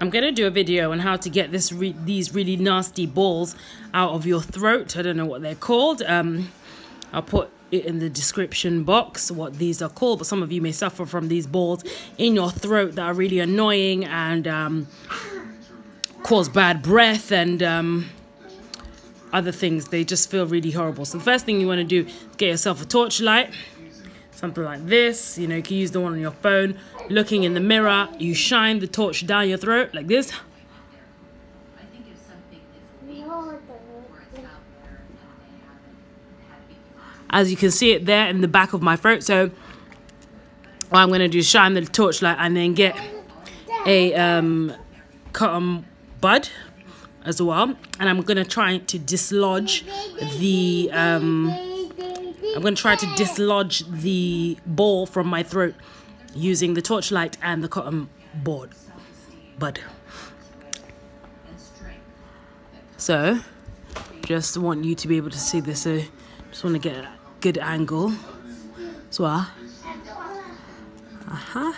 I'm going to do a video on how to get this re these really nasty balls out of your throat. I don't know what they're called. Um, I'll put it in the description box what these are called, but some of you may suffer from these balls in your throat that are really annoying and um, cause bad breath and um, other things. They just feel really horrible. So the first thing you want to do is get yourself a torchlight something like this. You know, you can use the one on your phone. Looking in the mirror, you shine the torch down your throat like this. As you can see it there in the back of my throat. So what I'm going to do is shine the torchlight and then get a um, cotton bud as well. And I'm going to try to dislodge the... Um, I'm going to try to dislodge the ball from my throat using the torchlight and the cotton board bud. So, just want you to be able to see this. So, just want to get a good angle. So, uh huh.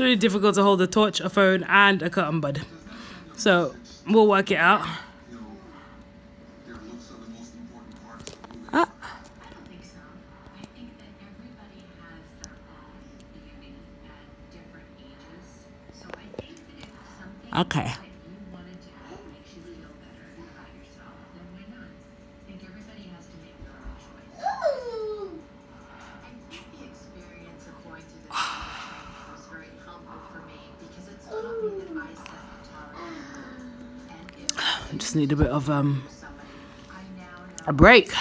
It's really difficult to hold a torch, a phone, and a cotton bud. So we'll work it out. Ah. Okay. Just need a bit of um a break.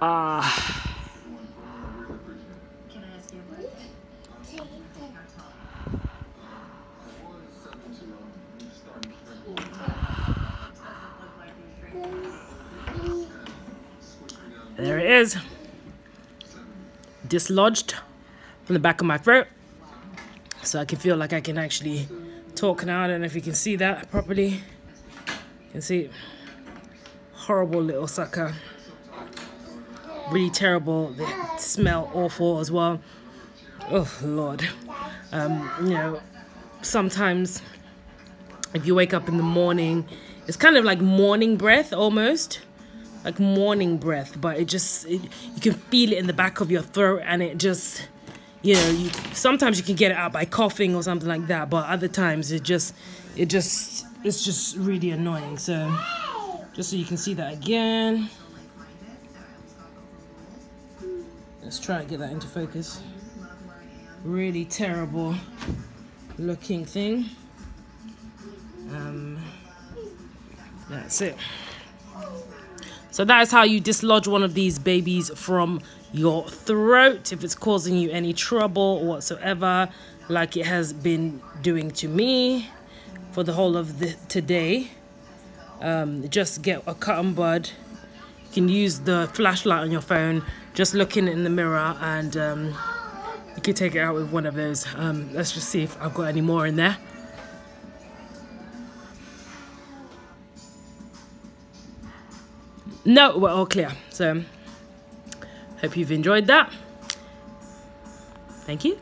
Ah. Uh, There it is. Dislodged from the back of my throat. So I can feel like I can actually talk now. I don't know if you can see that properly. You can see Horrible little sucker. Really terrible. They smell awful as well. Oh, Lord. Um, you know, sometimes if you wake up in the morning, it's kind of like morning breath almost like morning breath, but it just it, you can feel it in the back of your throat, and it just you know you sometimes you can get it out by coughing or something like that, but other times it just it just it's just really annoying. So just so you can see that again. Let's try to get that into focus. Really terrible looking thing. Um, that's it. So that is how you dislodge one of these babies from your throat if it's causing you any trouble whatsoever like it has been doing to me for the whole of the today. Um, just get a cotton bud. You can use the flashlight on your phone just looking in the mirror and um, you can take it out with one of those. Um, let's just see if I've got any more in there no we're all clear. So hope you've enjoyed that. Thank you